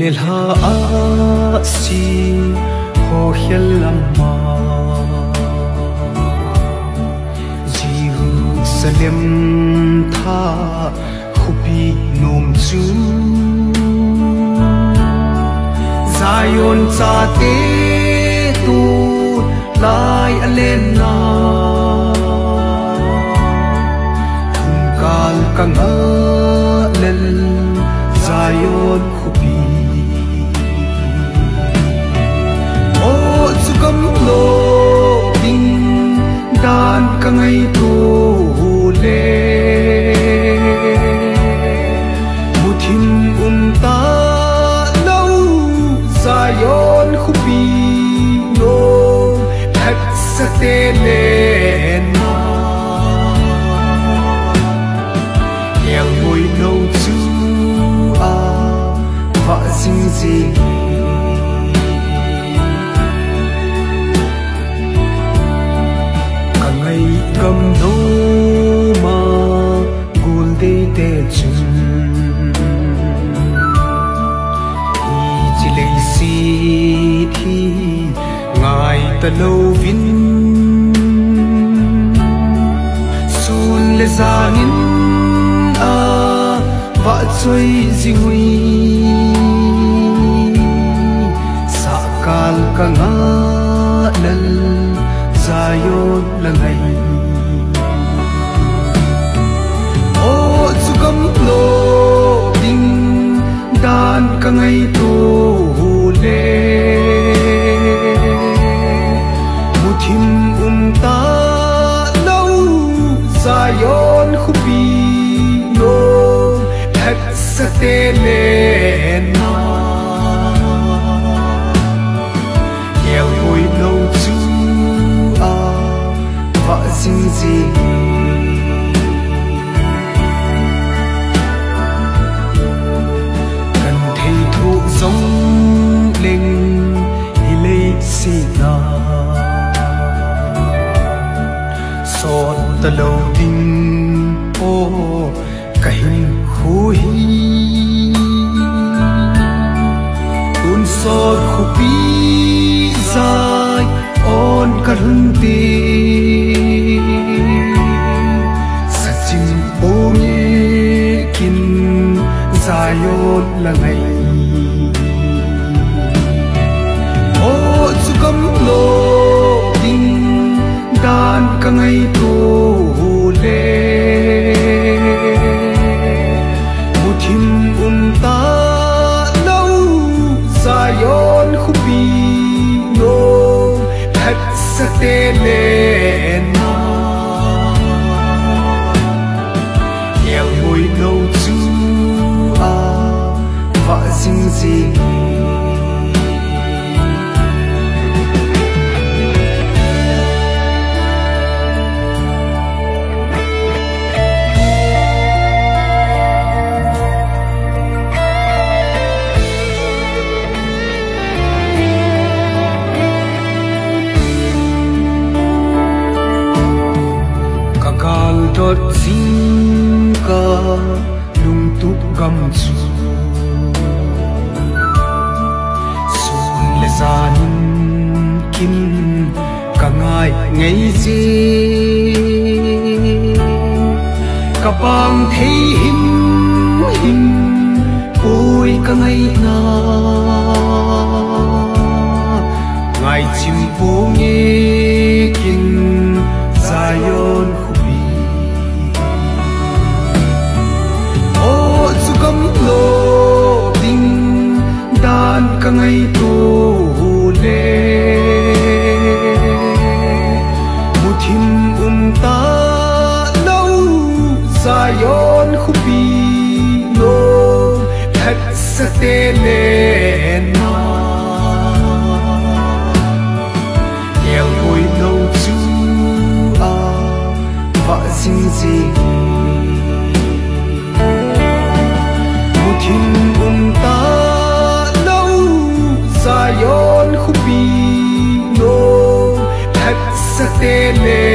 lila a si ho helama Jerusalem tha, khupi nom chu. Zion cha te tu, lai alena. Thung kal kang a lel, Zion sa le na Nghèo ngồi nâu chu a ngày cầm đô mà Gùn đi tê chừng Ý chỉ lấy thi Ngài ta lâu vinh le zangin a va à zingui chơi gì Sa kal ka lal Zayon la sa te le na nghèo ngồi lâu chú à vợ sinh gì. Cần thầy thu giống linh hi lê xì na sọt ta lâu tình ô cái khu hi tuôn sọt khu dài on cả hương tì sa chim bố nghe kin dài on là ngày sa ka pang thei him him ôi ka ngai na. Ngai chim vô nghe kinh Zion khupi no Thật sa te le na. Nghèo ngồi lâu chú à vợ sinh gì một thiên um ta lâu Zion khupi no thật sa te le